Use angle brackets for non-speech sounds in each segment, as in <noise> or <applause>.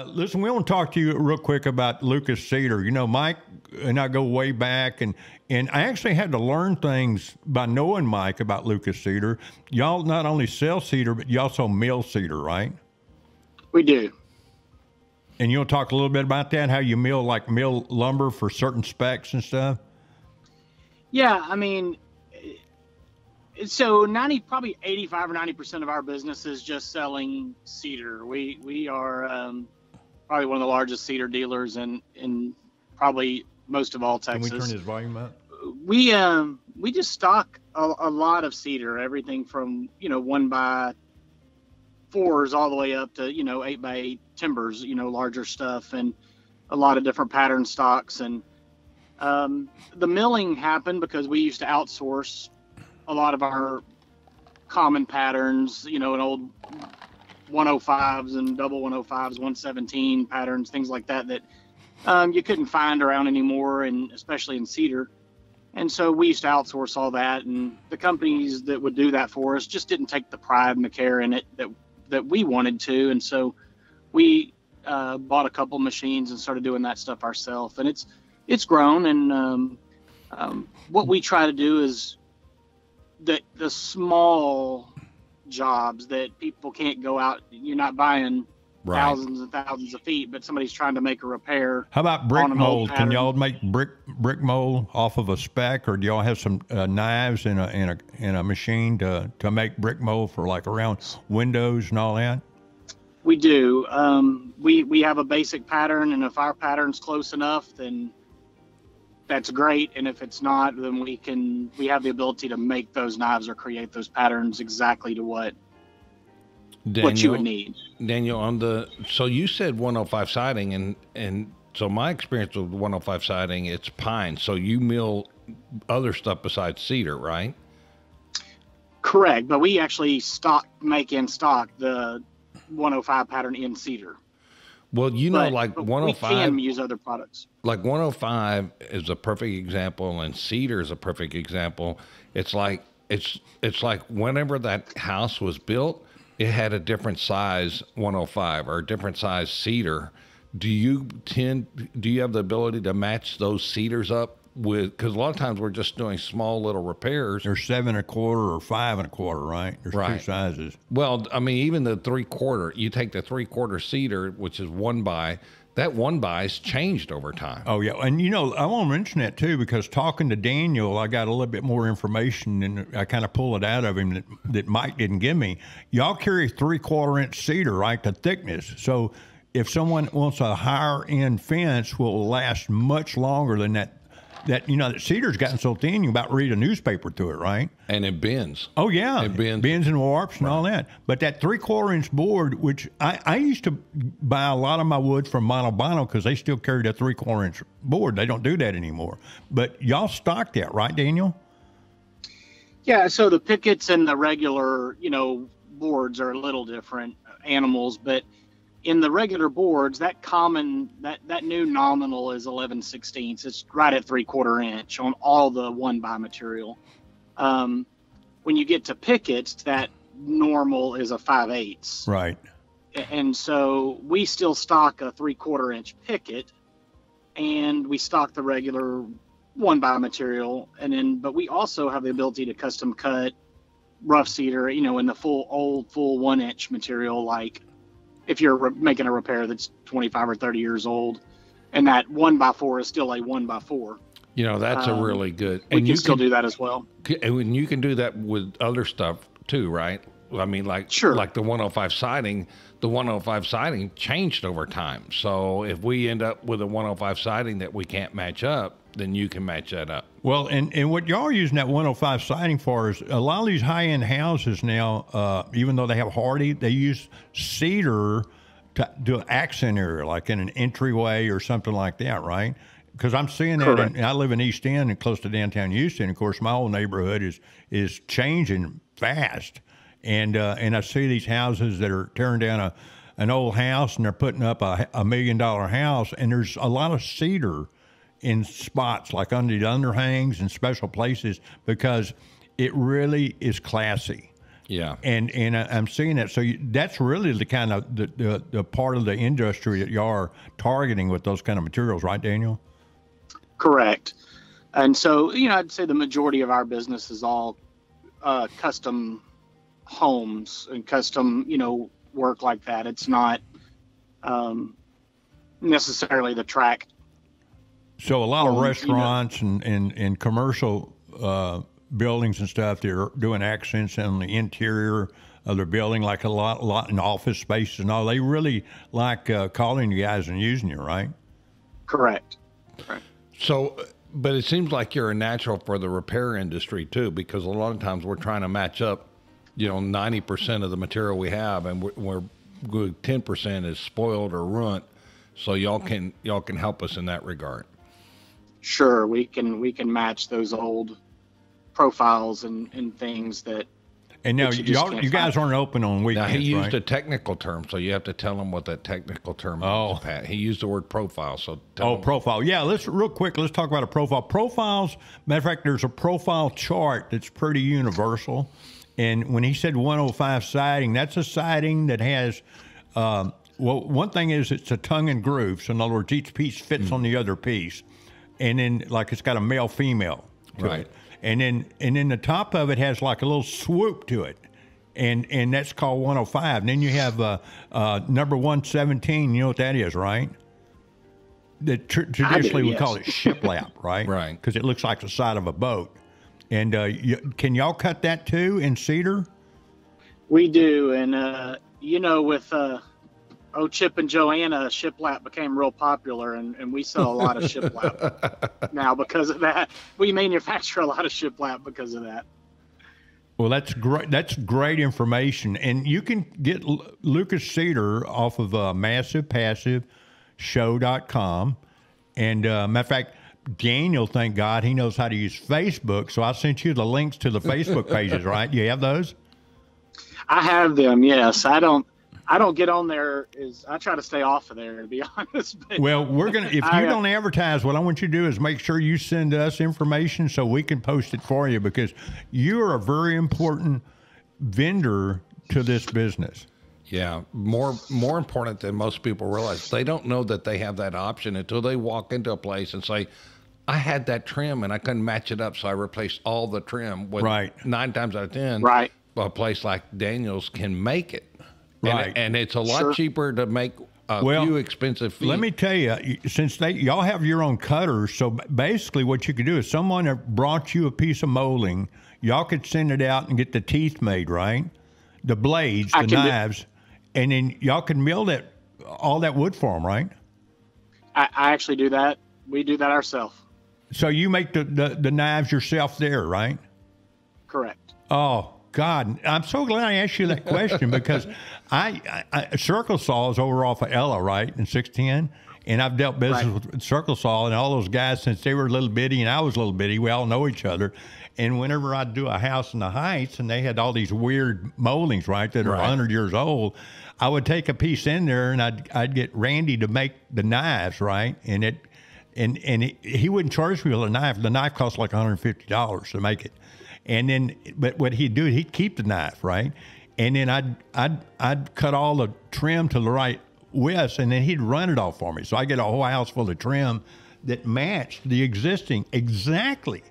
Uh, listen, we want to talk to you real quick about Lucas Cedar. You know, Mike and I go way back, and and I actually had to learn things by knowing Mike about Lucas Cedar. Y'all not only sell cedar, but you also mill cedar, right? We do. And you'll talk a little bit about that, how you mill like mill lumber for certain specs and stuff. Yeah, I mean, so 90 probably 85 or 90 percent of our business is just selling cedar we we are um, probably one of the largest cedar dealers in in probably most of all texas Can we turn his volume up? we um we just stock a, a lot of cedar everything from you know one by fours all the way up to you know eight by eight timbers you know larger stuff and a lot of different pattern stocks and um, the milling happened because we used to outsource a lot of our common patterns, you know, an old 105s and double 105s, 117 patterns, things like that, that um, you couldn't find around anymore, and especially in cedar. And so we used to outsource all that, and the companies that would do that for us just didn't take the pride and the care in it that that we wanted to. And so we uh, bought a couple machines and started doing that stuff ourselves, and it's it's grown. And um, um, what we try to do is the the small jobs that people can't go out. You're not buying Right. thousands and thousands of feet, but somebody's trying to make a repair. How about brick on an old mold? Can y'all make brick brick mold off of a spec, or do y'all have some uh, knives in a in a in a machine to to make brick mold for like around windows and all that? We do. Um, we we have a basic pattern, and if our pattern's close enough, then that's great. And if it's not, then we can we have the ability to make those knives or create those patterns exactly to what Daniel, what you would need. Daniel, on the so you said 105 siding, and and so my experience with 105 siding, it's pine. So you mill other stuff besides cedar, right? Correct, but we actually stock make in stock the 105 pattern in cedar. Well, you know, But- like but 105, we oh can use other products. like 105 is a perfect example, and cedar is a perfect example. It's like it's it's like whenever that house was built, it had a different size 105 or a different size cedar. Do you tend? Do you have the ability to match those cedars up with? Because a lot of times we're just doing small little repairs. There's seven and a quarter or five and a quarter, right? There's Right. two sizes. Well, I mean, even the three quarter, you take the three quarter cedar, which is one by, that one by's changed over time. Oh yeah, and you know I want to mention that too because talking to Daniel, I got a little bit more information and I kind of pull it out of him that, that Mike didn't give me. Y'all carry three quarter inch cedar, right? The thickness. So if someone wants a higher end fence, will last much longer than that. That you know that cedar's gotten so thin you about read a newspaper through it, right? And it bends. Oh yeah, It bends. bends and warps and all that. But that three quarter inch board, which I, I used to buy a lot of my wood from Monobano because they still carry that three quarter inch board. They don't do that anymore. But y'all stock that, right, Daniel? Yeah, so the pickets and the regular, you know, boards are a little different uh, animals, but in the regular boards, that common that that new nominal is 11 sixteenths. It's right at three quarter inch on all the one by material. Um, when you get to pickets, that normal is a five eighths. Right. and so we still stock a three quarter inch picket and we stock the regular one by material and then but we also have the ability to custom cut rough cedar you know in the full old full one inch material like if you're re- making a repair that's 25 or 30 years old and that one by four is still a one by four You know, that's a Um, really good. we and can you still can, do that as well and you can do that with other stuff too, right? I mean, like Sure. like the 105 siding. The 105 siding changed over time. So if we end up with a 105 siding that we can't match up, then you can match that up. Well, and, and what y'all are using that 105 siding for is a lot of these high end houses now, uh, even though they have Hardie, they use cedar to do an accent area, like in an entryway or something like that, right? Because I'm seeing that, Correct. and I live in East End and close to downtown Houston. Of course, my old neighborhood is is changing fast, and uh, and I see these houses that are tearing down a an old house and they're putting up a, a million dollar house, and there's a lot of cedar in spots like under the underhangs and special places because it really is classy. Yeah. and and I- I'm seeing that. So you, that's really the kind of the, the the part of the industry that you are targeting with those kind of materials, right, Daniel? Correct. And so, you know, I'd say the majority of our business is all uh, custom homes and custom, you know, work like that. It's not um, necessarily the track. So a lot of Well, you know- restaurants and, and, and commercial uh, buildings and stuff, they're doing accents on the interior of their building, like a lot, lot in office spaces and all. They really like uh, calling you guys and using you, right? Correct. So, but it seems like you're a natural for the repair industry too, because a lot of times we're trying to match up, you know, 90% of the material we have and we're, we're good 10% is spoiled or ruined. So y'all can, y'all can help us in that regard. Sure, we can we can match those old profiles and, and things that And now you y'all, you guys aren't open on Now he used right? a technical term, so you have to tell him what that technical term Oh. is, Pat. He used the word profile, so tell Oh, him. profile. Yeah, let's real quick. Let's talk about a profile. Profiles. Matter of fact, there's a profile chart that's pretty universal. And when he said 105 siding, that's a siding that has. Um, well, one thing is it's a tongue and groove. So in other words, each piece fits on the other piece, and then like it's got a male female Right. it, and then and then the top of it has like a little swoop to it. And, and that's called 105. And then you have uh, uh, number 117. You know what that is, right? that tr- traditionally we yes. call it shiplap, <laughs> right? Right. Because it looks like the side of a boat. And uh, you, can y'all cut that too in cedar? we do. And uh, you know, with uh, oh Chip and Joanna, shiplap became real popular, and, and we sell a lot of shiplap <laughs> now because of that. We manufacture a lot of shiplap because of that. Well, that's great. That's great information, and you can get L- Lucas Cedar off of uh, MassivePassiveShow.com. And uh, matter of fact, Daniel, thank God, he knows how to use Facebook. So I sent you the links to the Facebook pages, <laughs> right? You have those? I have them. Yes, I don't. I don't get on there. Is I try to stay off of there to be <laughs> honest. But Well, we're gonna. If <laughs> you I, uh, don't advertise, what I want you to do is make sure you send us information so we can post it for you because you are a very important vendor to this business. Yeah, more more important than most people realize. They don't know that they have that option until they walk into a place and say, "I had that trim and I couldn't match it up, so I replaced all the trim." With Right. Nine times out of ten, Right. A place like Daniels can make it, And- Right. And, it's a lot Sure. cheaper to make a Well, few expensive feet. Let me tell you, since they y'all have your own cutters, so basically what you could do is someone brought you a piece of molding, y'all could send it out and get the teeth made, right? The blades, I the can do- knives, and then y'all can mill that all that wood for them, right? I, I actually do that. We do that ourselves. So you make the, the, the knives yourself there, right? Correct. Oh God, I'm so glad I asked you that question <laughs> because I, I, I Circle Saw is over off of Ella, right, in six ten, and I've dealt business Right. with Circle Saw and all those guys since they were a little bitty and I was a little bitty. We all know each other, and whenever I'd do a house in the Heights and they had all these weird moldings, right, that are Right. hundred years old, I would take a piece in there and I'd I'd get Randy to make the knives, right, and it. And and he wouldn't charge me with a knife. The knife cost like one hundred fifty dollars to make it. And then, but what he'd do, he'd keep the knife, right? And then I'd I'd I'd cut all the trim to the right width, and then he'd run it off for me. So I get a whole house full of trim that matched the existing exactly.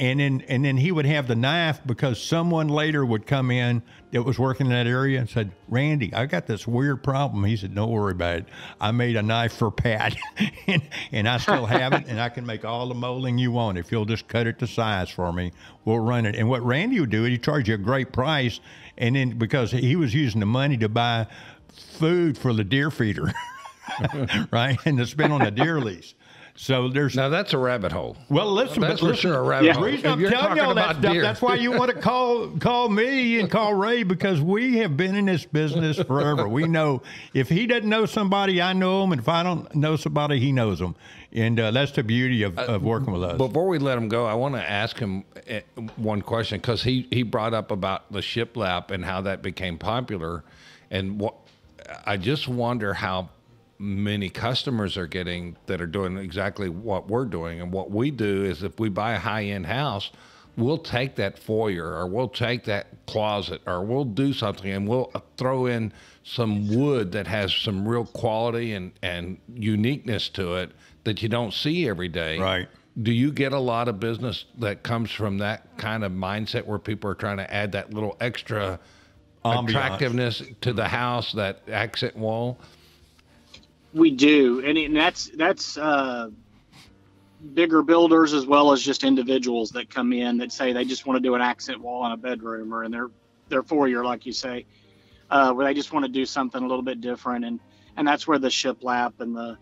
And then and then he would have the knife because someone later would come in that was working in that area and said, "Randy, I got this weird problem." He said, "Don't worry about it. I made a knife for Pat, <laughs> and, and I still have it, and I can make all the molding you want if you'll just cut it to size for me. We'll run it." And what Randy would do, he'd charge you a great price, and then because he was using the money to buy food for the deer feeder, <laughs> right, and to spend on the deer lease. So there's now that's a rabbit hole. well, listen, That's but for listen, sure a rabbit Yeah. hole. the reason If I'm you're telling you all that stuff, deer- that's why you want to call call me and call Ray because we have been in this business forever. we know if he doesn't know somebody, I know him, and if I don't know somebody, he knows them, and uh, that's the beauty of, of working with us. Before we let him go, I want to ask him eh, one question because he, he brought up about the shiplap and how that became popular, and what I just wonder how many customers are getting that are doing exactly what we're doing, and what we do is if we buy a high end house, we'll take that foyer or we'll take that closet or we'll do something and we'll throw in some wood that has some real quality and, and uniqueness to it that you don't see every day. Right. Do you get a lot of business that comes from that kind of mindset where people are trying to add that little extra Ambiance. attractiveness to the house, that accent wall? We do, and, and that's that's uh, bigger builders as well as just individuals that come in that say they just want to do an accent wall in a bedroom or in their their foyer, like you say, uh, where they just want to do something a little bit different, and and that's where the shiplap and the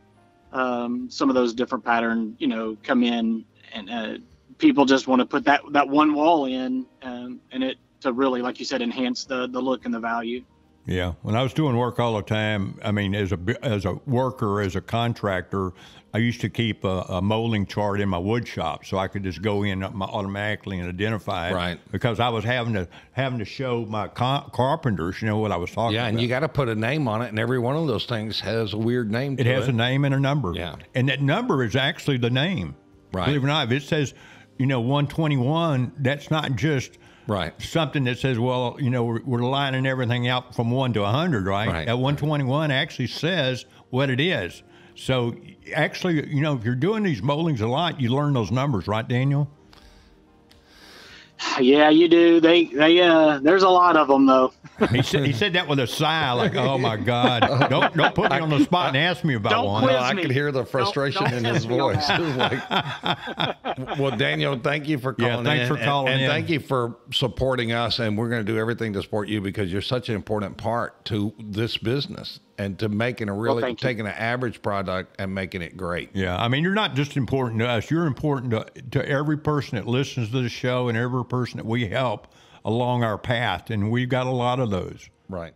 um, some of those different pattern, you know, come in, and uh, people just want to put that that one wall in, um, and it to really, like you said, enhance the the look and the value. Yeah, when I was doing work all the time, I mean, as a as a worker, as a contractor, I used to keep a, a molding chart in my wood shop, so I could just go in automatically and identify it. Right. Because I was having to having to show my car- carpenters, you know, what I was talking about. Yeah, about. and you got to put a name on it, and every one of those things has a weird name. To it has a name and a number. Yeah. and that number is actually the name. Right. Believe it or not, if it says, you know, one twenty one, that's not just Right. something that says, well, you know, we're, we're lining everything out from one to 100, right? Right. That 121 actually says what it is. So actually, you know, if you're doing these moldings a lot, you learn those numbers, right, Daniel? Yeah, you do. They they uh, there's a lot of them though. He said, he said that with a sigh, like, oh my God. Don't, don't put me on the spot and ask me about Don't one. quiz Well, I me. could hear the Don't- frustration don't in his test me on voice. that. It was <laughs> like- well, Daniel, thank you for calling. Yeah, calling thanks in. for and- calling and, in. thank you for supporting us. And we're going to do everything to support you because you're such an important part to this business and to making a really, thank you. taking an average product and making it great. Yeah, I mean, you're not just important to us. You're important to, to every person that listens to the show and every person that we help along our path. And we've got a lot of those. Right.